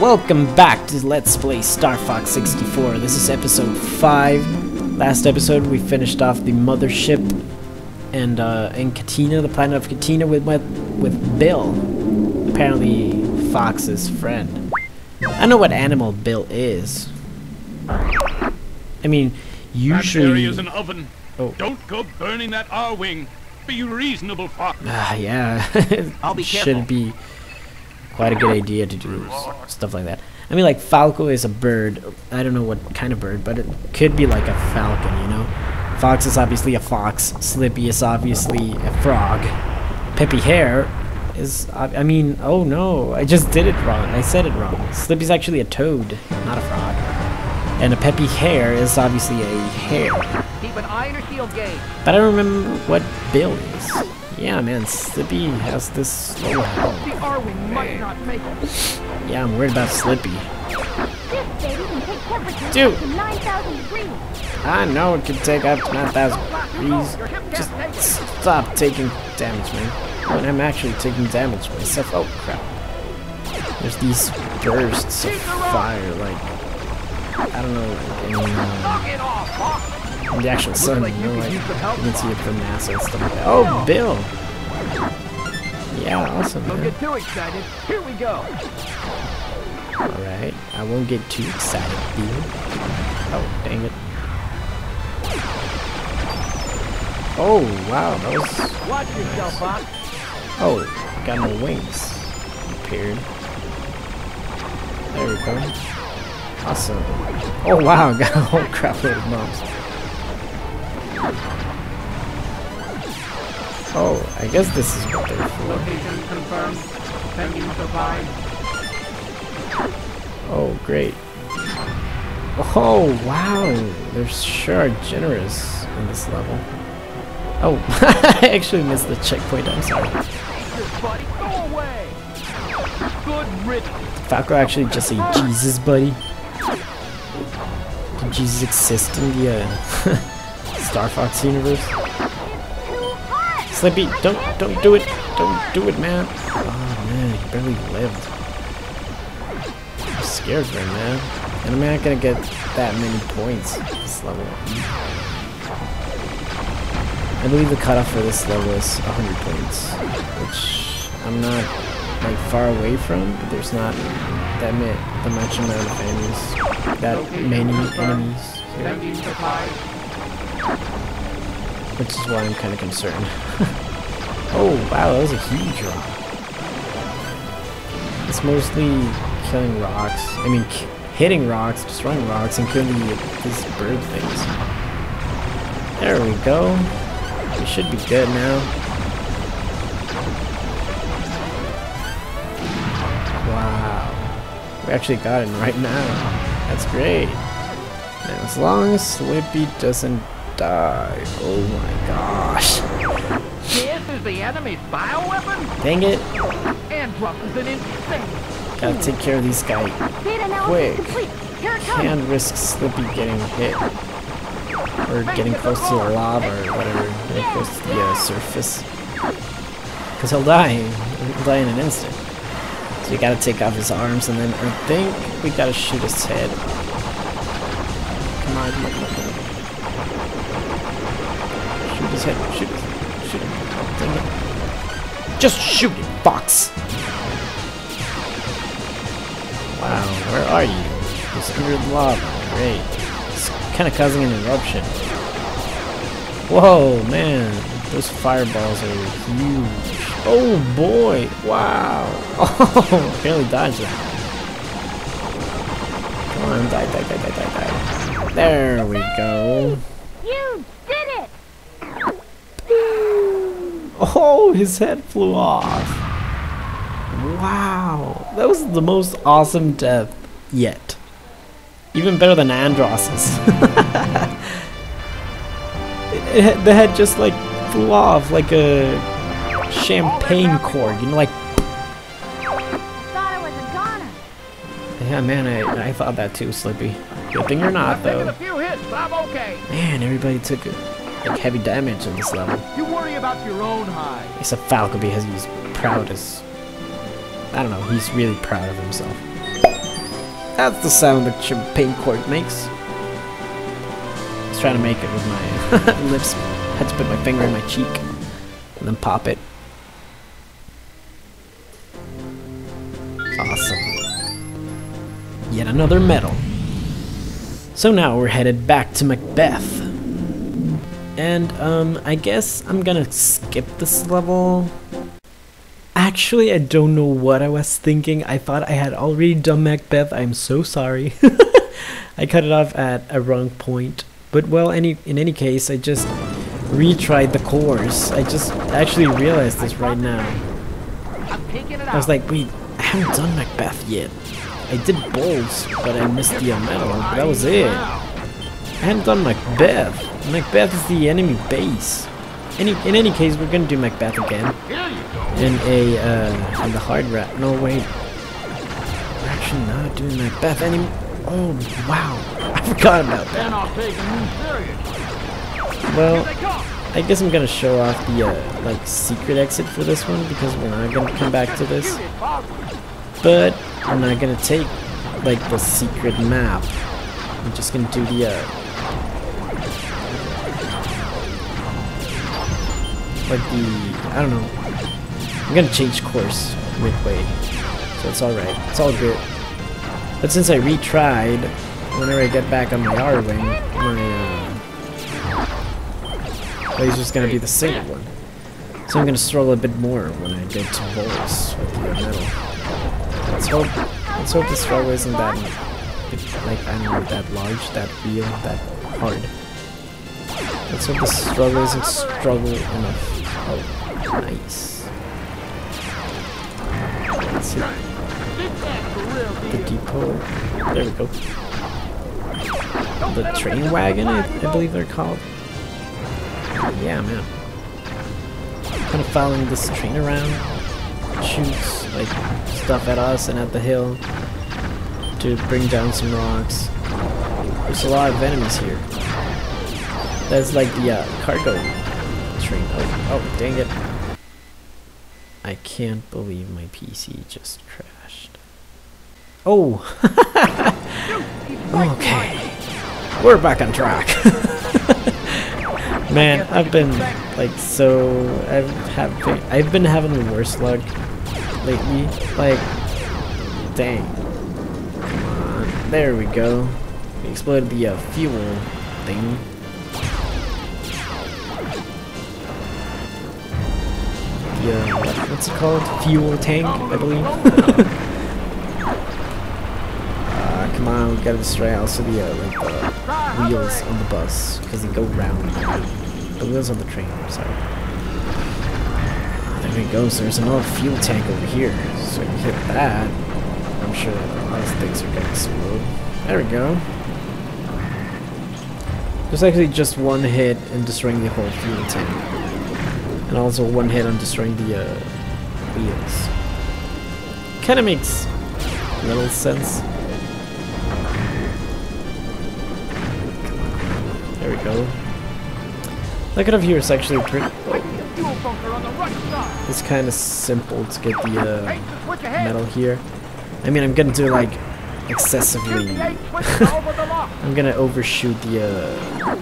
Welcome back to Let's Play Star Fox 64. This is episode 5. Last episode we finished off the mothership and uh, in Katina, the planet of Katina with with, with Bill. Apparently Fox's friend. I know what animal Bill is. I mean, That usually area is an oven. Oh. Don't go burning that Arwing. Be reasonable, Fox. Ah, yeah. I'll be Should careful. be quite a good idea to do stuff like that. I mean, like Falco is a bird. I don't know what kind of bird, but it could be like a falcon, you know. Fox is obviously a fox. Slippy is obviously a frog. Peppy Hare is. I I mean, oh no, I just did it wrong. I said it wrong. Slippy's actually a toad, not a frog. And a Peppy Hare is obviously a hare. Keep an eye on your shield gauge. But I don't remember what Bill is. Yeah, man, Slippy has this. Oh, hell. The Arwing might not make it. Yeah, I'm worried about Slippy. This baby can take temperatures Dude. up to 9,000 degrees. I know it could take up to 9,000 degrees. Just stop taking damage, man. And I'm actually taking damage myself. Oh, crap. There's these bursts of fire, like. I don't know, like in, uh, Knock it off, Hawk. in the actual sun, like you know, like. use some help, You can see it from NASA and stuff like that. Oh, Bill! Yeah, awesome, Don't man. get too excited. Here we go. Alright, I won't get too excited, Bill. Oh, dang it. Oh, wow, that was... Watch yourself, Fox. Oh, got my wings appeared. There we go. Awesome. Oh, wow, got a whole crap load of mobs. Oh, I guess this is what they're for. Location confirmed. Pending supply. Oh, great. Oh, wow. They're sure generous in this level. Oh, I actually missed the checkpoint. I'm sorry. Buddy, go away. Good riddance. Falco actually just say Jesus, buddy. Did Jesus exist in the uh, Star Fox universe? Slippy, don't don't do it. Don't do it, man. Oh man, he barely lived. I'm scared him, man. And I'm not gonna get that many points this level. I believe the cutoff for this level is 100 points, which I'm not like far away from, but there's not that much amount of enemies, that many enemies here. Which is why I'm kind of concerned. oh wow, that was a huge rock. It's mostly killing rocks. I mean, hitting rocks, destroying rocks, and killing these bird things. There we go. We should be good now. Wow. We actually got him right now. That's great. And as long as Slippy doesn't die. Oh my gosh. This is the enemy's bioweapon? Dang it. Andross is an insane. Gotta take care of these guys. Data Quick. analysis complete. Here it comes. Can't risk Slippy getting hit. Or getting close to the lava or whatever. Getting close to the uh, surface. Because he'll die. He'll die in an instant. So you gotta take off his arms and then I think we gotta shoot his head. Come on, come on, come on, his head. Shoot his Shoot him. Oh, dang it. Just shoot him, Fox! Wow, where are you? Under the lava. Great. It's kind of causing an eruption. Whoa, man. Those fireballs are huge. Oh boy. Wow. Oh, barely dodged that. Come on, die, die, die, die, die, die. There we go. You did it. Oh, his head flew off. Wow. That was the most awesome death yet. Even better than Andross's. it, it, the head just like flew off like a champagne cork, you know, like, Thought I was a goner. yeah, man, I, I thought that too, Slippy. Good thing you're not, though. a few hits, but I'm okay. Man, everybody took like heavy damage in this level. You worry about your own hide. Except Falco because he's proud as. I don't know, he's really proud of himself. That's the sound the champagne cork makes. I was trying to make it with my lips. I Had to put my finger in my cheek and then pop it. Awesome. Yet another medal. So now we're headed back to Macbeth. And um, I guess I'm gonna skip this level. Actually, I don't know what I was thinking. I thought I had already done Macbeth. I'm so sorry. I cut it off at a wrong point. But well, any in any case, I just retried the course. I just actually realized this right now. I was like, wait, I haven't done Macbeth yet. I did Bolse, but I missed the medal. But that was it. I hadn't done Macbeth. Macbeth is the enemy base. Any, in any case, we're gonna do Macbeth again Here you go. in a uh, in the hard rap. No wait, we're actually not doing Macbeth anymore. Oh wow, I forgot about that. They're not taking. Well, Here they come. I guess I'm gonna show off the uh, like secret exit for this one because we're not gonna come back to this. Shoot it, Bob. But I'm not gonna take like the secret map. I'm just gonna do the uh, like the I don't know. I'm gonna change course midway, so it's all right. It's all good. But since I retried, whenever I get back on my Arwing, my uh, laser's gonna be the same one. So I'm gonna struggle a bit more when I get to Bolse with the medal. Let's hope. Let's hope the struggle isn't that like I don't know that large, that real, that hard. Let's hope the struggle isn't struggle enough. Oh, nice. The depot. There we go. The train wagon, I, I believe they're called. Yeah, man. Kind of following this train around shoots like stuff at us and at the hill to bring down some rocks. There's a lot of enemies here. That's like the uh, cargo Oh, dang it. I can't believe my PC just crashed. Oh! okay. We're back on track. Man, I've been like so I've have I've been having the worst luck lately. Like dang. There we go. We exploded the uh, fuel thing. The uh, what's it called? Fuel tank, I believe. uh, come on, we gotta destroy also the uh, like the wheels on the bus because they go round. The wheels on the train. I'm Sorry. There we go. So there's another fuel tank over here. So can hit that. I'm sure those things are gonna explode. There we go. There's actually just one hit in destroying the whole fuel tank. And also one hit on destroying the uh, wheels. Kinda makes little sense. There we go. Look at up here, it's actually pretty. Side. It's kind of simple to get the uh, medal here. I mean, I'm gonna do like excessively. I'm gonna overshoot the uh,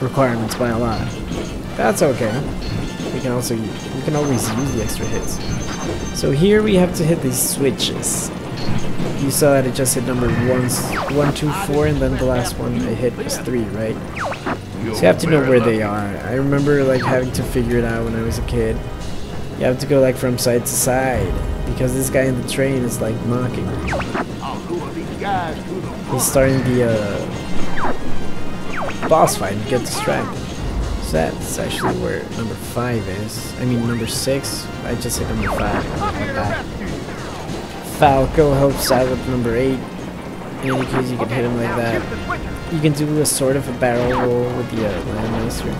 requirements by a lot. That's okay. Can also we can always use the extra hits. So here we have to hit these switches. You saw that it just hit number one, one, two, four, and then the last one I hit was three, right? So you have to know where they are. I remember like having to figure it out when I was a kid. You have to go like from side to side because this guy in the train is like mocking. He's starting the uh, boss fight and get distracted. That's actually where number five is. I mean number six. I just hit number five. I'm here bad. Falco helps out with number eight. In any case, you can hit him like that. You can do a sort of a barrel roll with the uh, landmaster.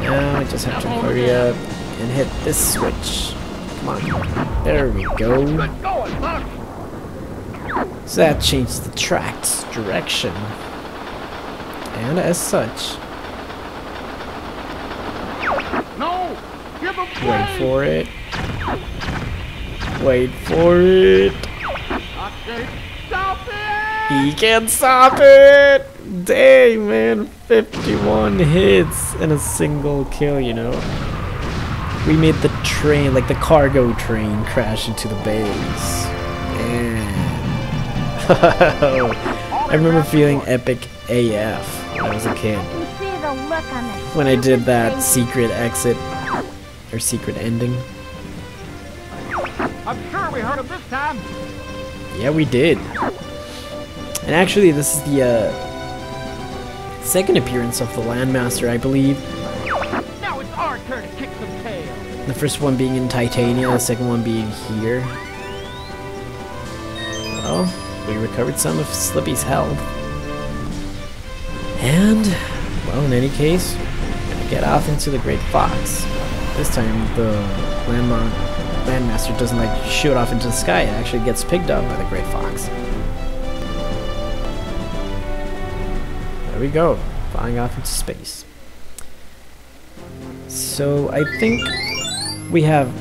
Now I just have to hurry up and hit this switch. Come on. There we go. So that changed the track's direction. And as such, No. Give him wait for it. Wait for it. Not safe. stop it! He can't stop it! Dang, man. 51 hits and a single kill, you know? We made the train, like the cargo train, crash into the base. Man. I remember feeling epic AF when I was a kid. You see the look on the When I did that secret exit, or secret ending. I'm sure we heard him this time. Yeah, we did. And actually, this is the uh, second appearance of the Landmaster, I believe. Now it's our turn to kick some tail. The first one being in Titania, the second one being here. Well, we recovered some of Slippy's health. And, well, in any case, we're gonna get off into the Great Fox. This time, the landmark Landmaster doesn't like shoot off into the sky, it actually gets picked up by the Great Fox. There we go, flying off into space. So I think we have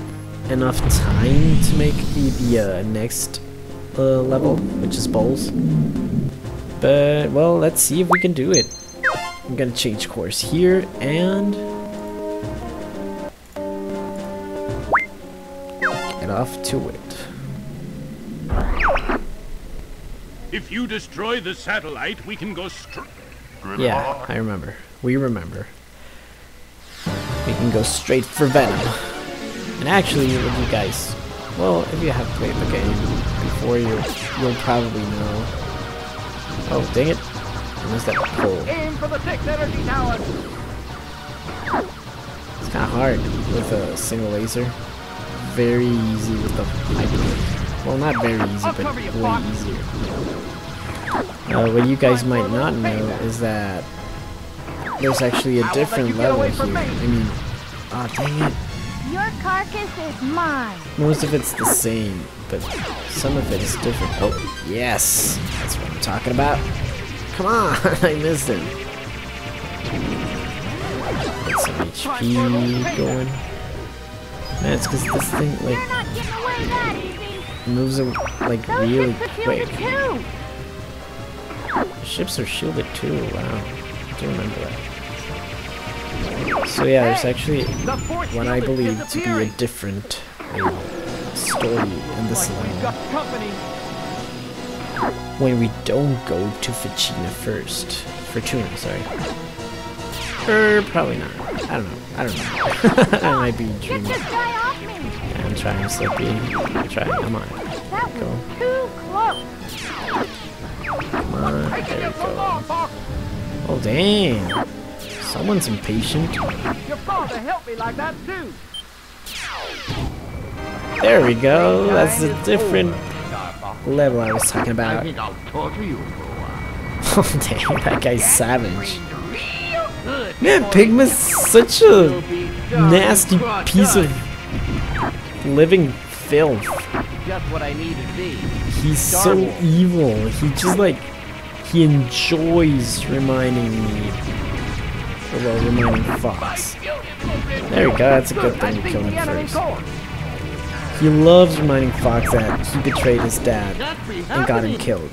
enough time to make the, the uh, next uh, level, which is Bolse. But, well, let's see if we can do it. I'm gonna change course here, and... Get off to it. If you destroy the satellite, we can go straight. Yeah, I remember. We remember. We can go straight for Venom. And actually, with you guys, well, if you have played the game before, you you'll probably know. Oh, dang it! I missed that pull. Aim for the six energy towers. It's kind of hard with a single laser. Very easy with the. Well, not very easy, but way easier. Uh, what you guys might not know is that there's actually a different level here. I mean, oh dang it. Your carcass is mine. Most of it's the same, but some of it is different. Oh, yes! That's what I'm talking about. Come on! I missed him. Get some HP going. Man, it's because this thing, like, not getting away that easy. moves like really quick. The ships are shielded too, wow. I do remember that. So yeah, there's actually what I believe to be a different uh, story in this Like we've level. got company. when we don't go to Fichina first. Fortuna, sorry. Or probably not. I don't know. I don't know. I might be dreaming. this guy off me. Yeah, I'm trying, Slippy. I'm trying. Come on. That Go. too close. Come on. There we go. Oh, dang. Someone's impatient. Your father helped me like that too. There we go. That's a different level I was talking about. think I'll torture you for a while. Oh, dang. That guy's savage. Man, Pigma's such a You'll be done nasty piece of living filth. Just what I need to see. He's so evil. He just like he enjoys reminding me. Or well, reminding Fox. There we go. That's a good thing think killed him first. He loves reminding Fox that he betrayed his dad and got him killed.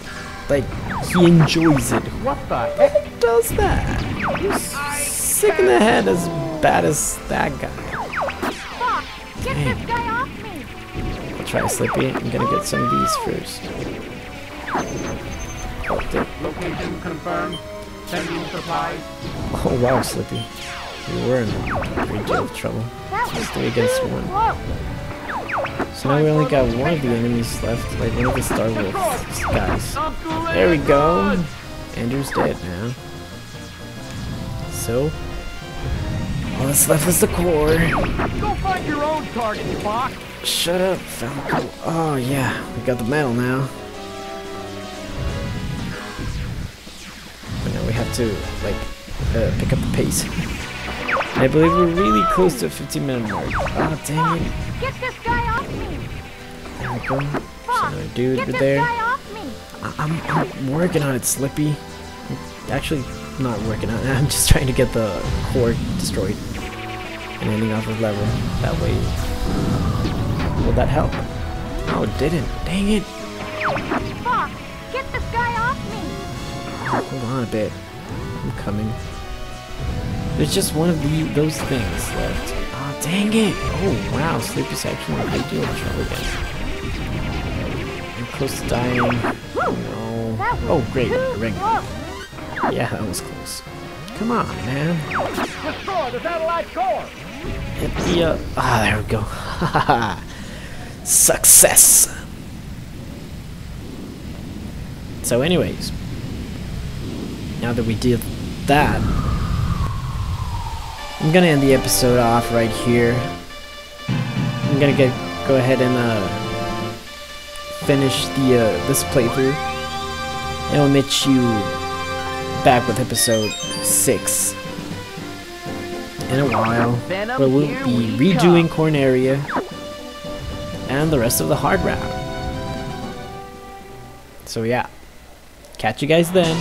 Like he enjoys it. What the heck? Does that? He's sick in the head as bad as that guy. Fox, get Dang. this guy off me. I'll try Slippy. I'm gonna get some of these first. Oh, Location confirmed. Sending supplies. Oh wow, Slippy. We were in a great deal of trouble. That was Just three against too one. So now we only got one of the enemies left, like one of the Star Wolf guys. There we go. Andrew's dead now. So, all that's left is the core. Go find your own target, Fox. Shut up, Falco. Oh yeah, we got the medal now. But now we have to, like, uh, pick up the pace. I believe we're really close to a 15 minute mark. Oh, dang it. Get this guy off me. There we go. There's another dude get over this there. guy off me. I- I'm, I'm working on it, Slippy. I'm actually not working on it. I'm just trying to get the core destroyed and ending off of level. That way, will that help? No, it didn't. Dang it. Fox, get hold on a bit. I'm coming. There's just one of the those things left. Ah, dang it! Oh wow, Slippy's actually an ideal trouble again. I'm close to dying. No. Oh great, ring. Yeah, that was close. Come on, man. Destroy the satellite core. Hit ah, there we go. Success. So, anyways, now that we did that, I'm gonna end the episode off right here. I'm gonna get go ahead and uh, finish the uh, this playthrough, and I'll meet you back with episode six in a while, where we'll be redoing. Corneria and the rest of the hard route. So yeah, catch you guys then.